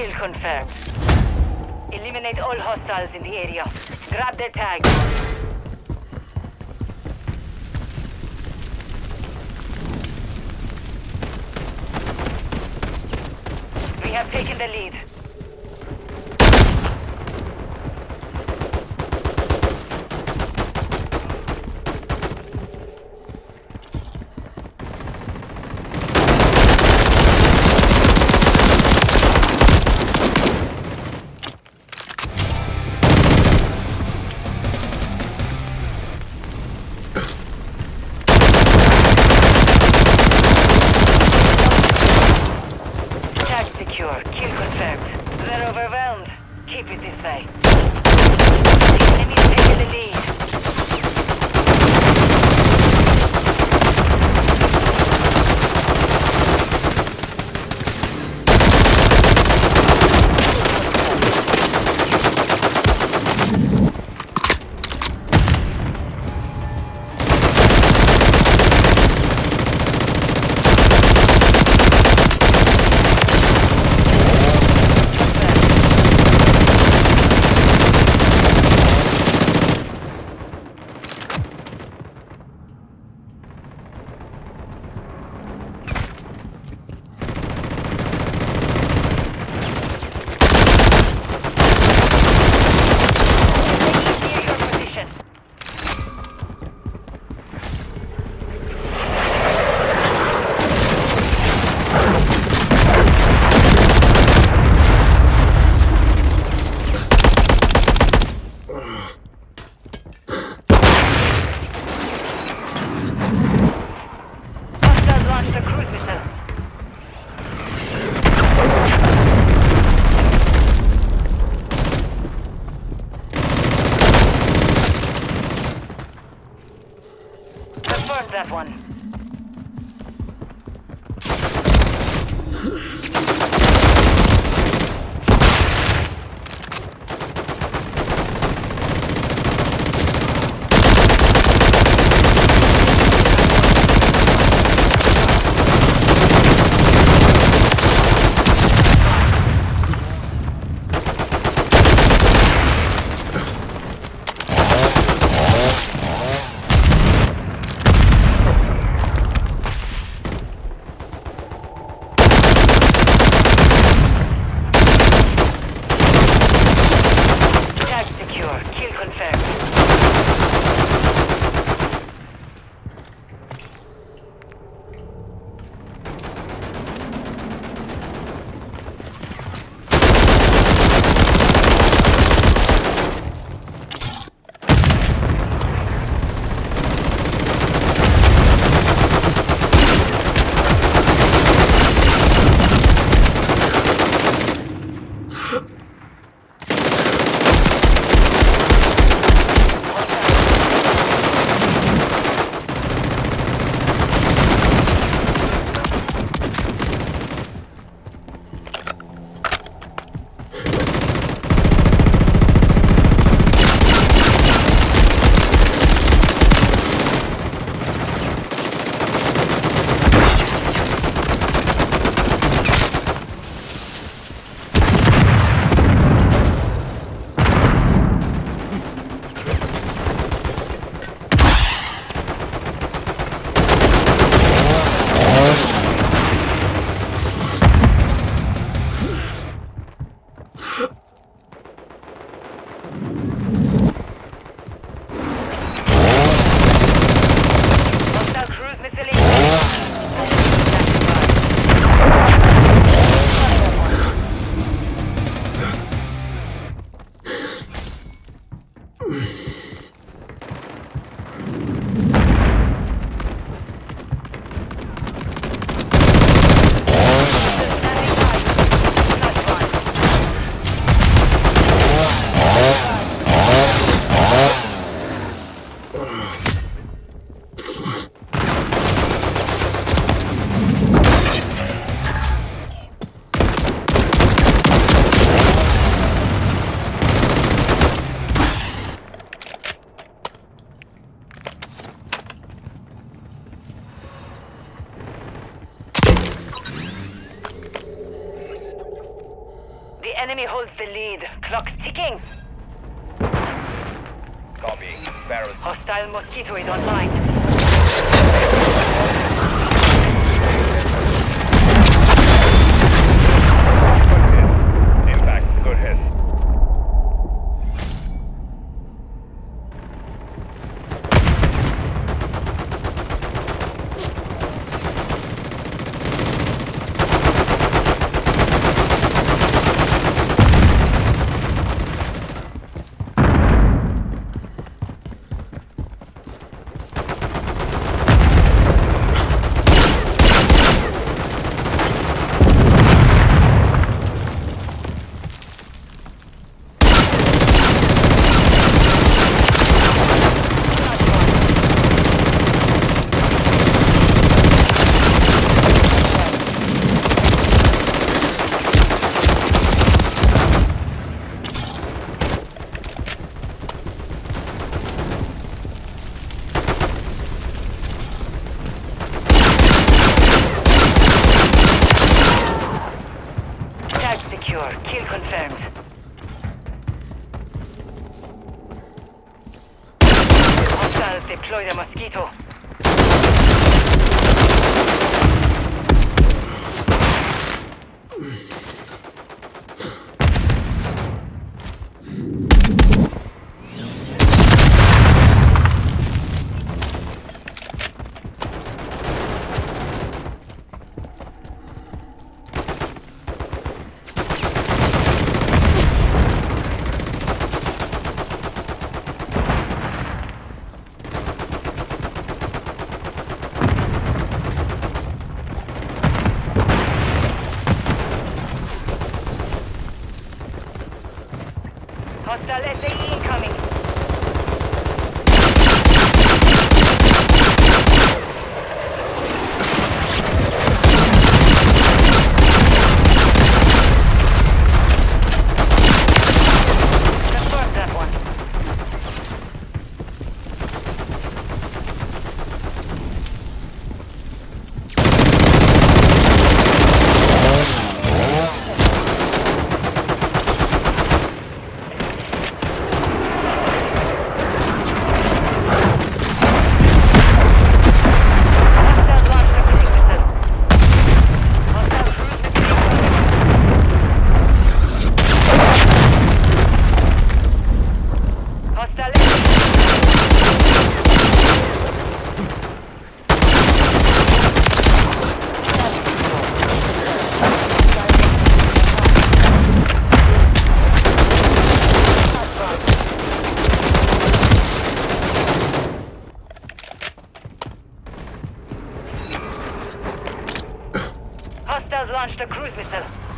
Kill confirmed. Eliminate all hostiles in the area. Grab their tags. We have taken the lead. Ticking. Copy. Barrels. Hostile mosquito is online. Confirmed. Hostiles deploy the mosquito. Hostile SAE incoming. Confirm that one. Hostile launched a cruise missile. Hostile cruise missile incoming. Hostile Hostiles launched a cruise missile.